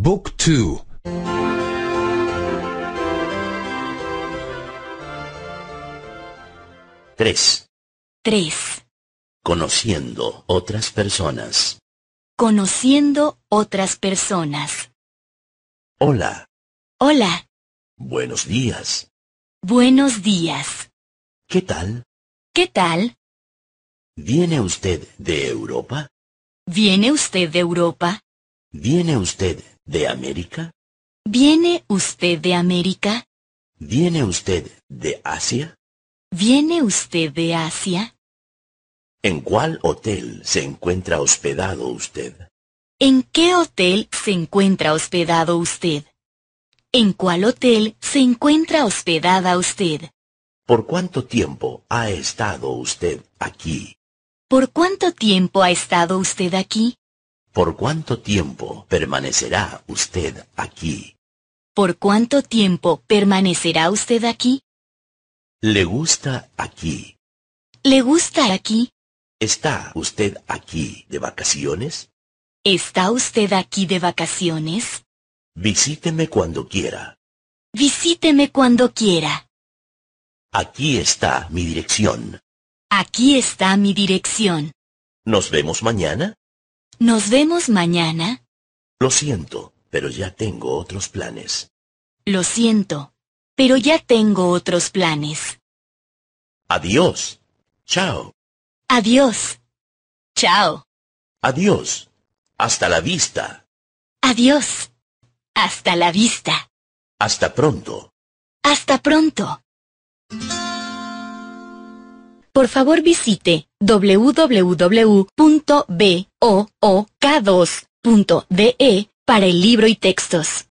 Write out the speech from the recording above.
Book 2 3. 3. Conociendo otras personas. Conociendo otras personas. Hola. Hola. Buenos días. Buenos días. ¿Qué tal? ¿Qué tal? ¿Viene usted de Europa? ¿Viene usted de Europa? ¿Viene usted de América? ¿Viene usted de América? ¿Viene usted de Asia? ¿Viene usted de Asia? ¿En cuál hotel se encuentra hospedado usted? ¿En qué hotel se encuentra hospedado usted? ¿En cuál hotel se encuentra hospedada usted? ¿Por cuánto tiempo ha estado usted aquí? ¿Por cuánto tiempo ha estado usted aquí? ¿Por cuánto tiempo permanecerá usted aquí? ¿Por cuánto tiempo permanecerá usted aquí? ¿Le gusta aquí? ¿Le gusta aquí? ¿Está usted aquí de vacaciones? ¿Está usted aquí de vacaciones? Visíteme cuando quiera. Visíteme cuando quiera. Aquí está mi dirección. Aquí está mi dirección. ¿Nos vemos mañana? ¿Nos vemos mañana? Lo siento, pero ya tengo otros planes. Lo siento, pero ya tengo otros planes. Adiós. Chao. Adiós. Chao. Adiós. Hasta la vista. Adiós. Hasta la vista. Hasta pronto. Hasta pronto. Por favor visite www.book2.de para el libro y textos.